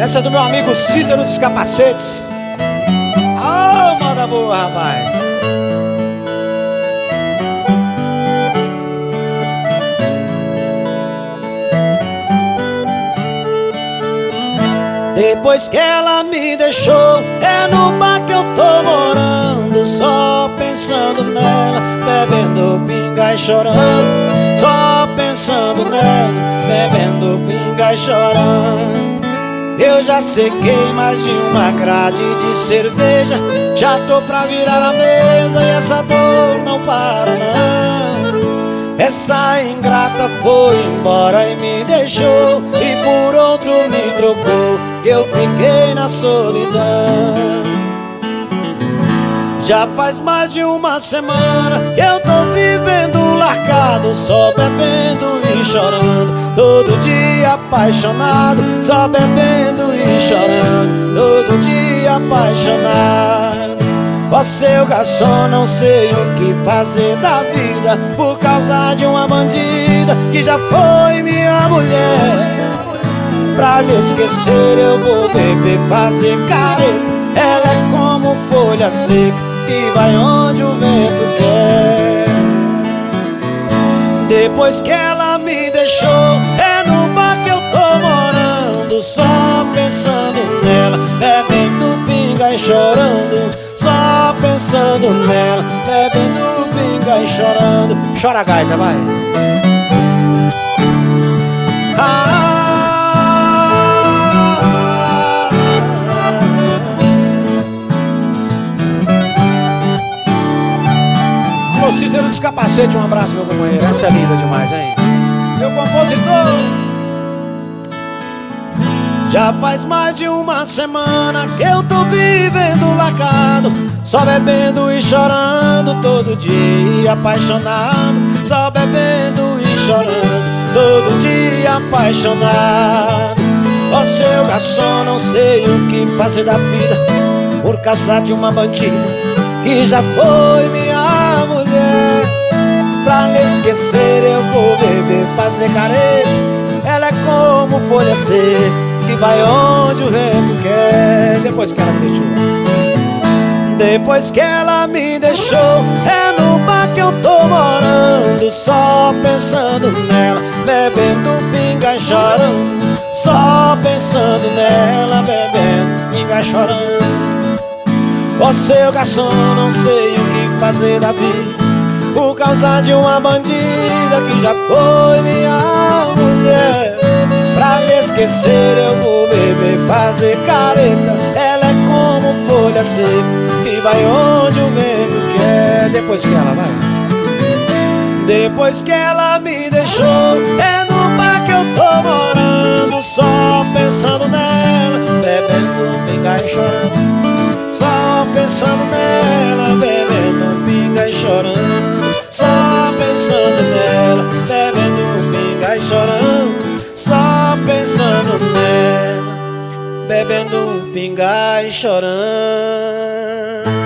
Essa é do meu amigo Cícero dos Capacetes. Ah, oh, moda boa, rapaz. Depois que ela me deixou, é no bar que eu tô morando, só pensando nela, bebendo pinga e chorando, só pensando nela, bebendo pinga e chorando. Eu já sequei mais de uma grade de cerveja. Já tô pra virar a mesa e essa dor não para não. Essa ingrata foi embora e me deixou E por outro me trocou. Eu fiquei na solidão. Já faz mais de uma semana que eu tô vivendo largado Só bebendo e chorando. Todo dia apaixonado Só bebendo e chorando Todo dia apaixonado. Ó seu garçom, não sei o que fazer da vida Por causa de uma bandida que já foi minha mulher. Pra lhe esquecer eu vou beber, fazer careta Ela é como folha seca que vai onde o vento quer. Depois que ela me deixou pensando nela Bebendo pinga e chorando Só pensando nela Bebendo pinga e chorando Chora gaita, vai ah, Cícero dos Capacete, um abraço, meu companheiro. Essa é linda demais, hein? Meu compositor. Já faz mais de uma semana que eu tô vivendo lacado Só bebendo e chorando todo dia apaixonado. Só bebendo e chorando todo dia apaixonado. Ó seu garçom, não sei o que fazer da vida Por causa de uma bandida que já foi minha mulher. Pra lhe esquecer eu vou beber, fazer careta. Ela é como folha seca que vai onde o vento quer. Depois que ela me deixou. Depois que ela me deixou É no bar que eu tô morando Só pensando nela Bebendo pinga e chorando. Só pensando nela Bebendo pinga e chorando. Ó seu garçom, não sei o que fazer da vida Por causa de uma bandida que já foi minha mulher Pra me esquecer fazer careta. Ela é como folha seca que vai onde o vento quer. Depois que ela vai. Depois que ela me deixou É no bar que eu tô morando Só pensando nela. Bebendo, pingar e chorando só pensando nela, bebendo pingar e chorando.